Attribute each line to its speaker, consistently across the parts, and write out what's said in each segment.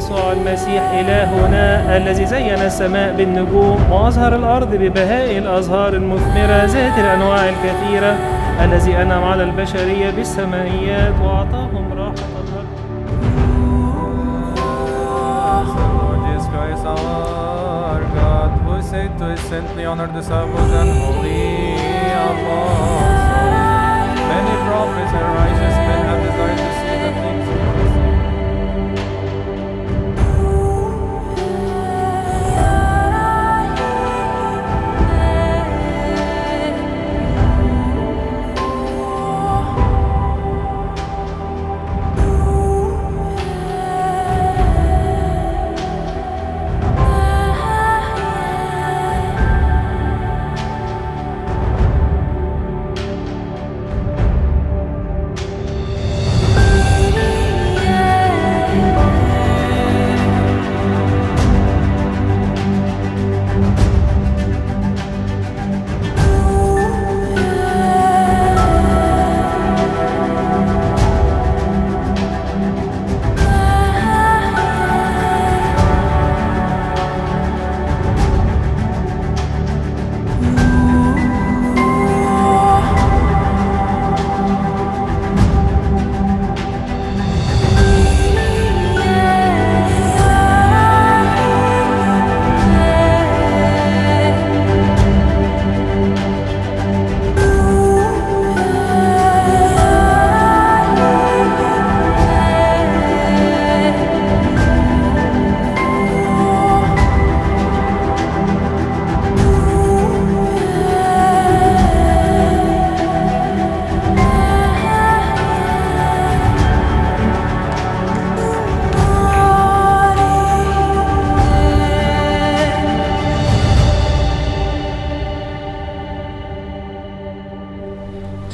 Speaker 1: يسوع المسيح إلهنا الذي زين السماء بالنجوم وأظهر الأرض ببهاء الأزهار المثمرة ذات الأنواع الكثيرة الذي أنعم على البشرية بالسمائيات وأعطاهم راحة
Speaker 2: apostles, many prophets and righteous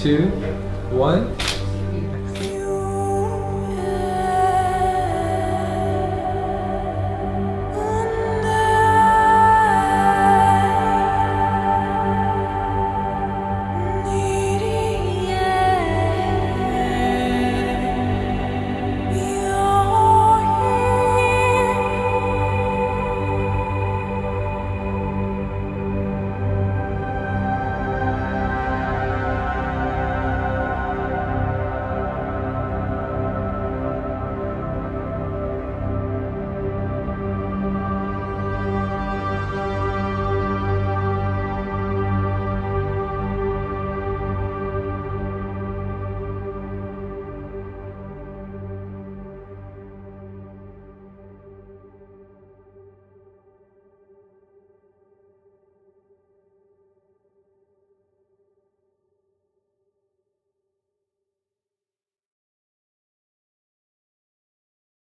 Speaker 3: two, one.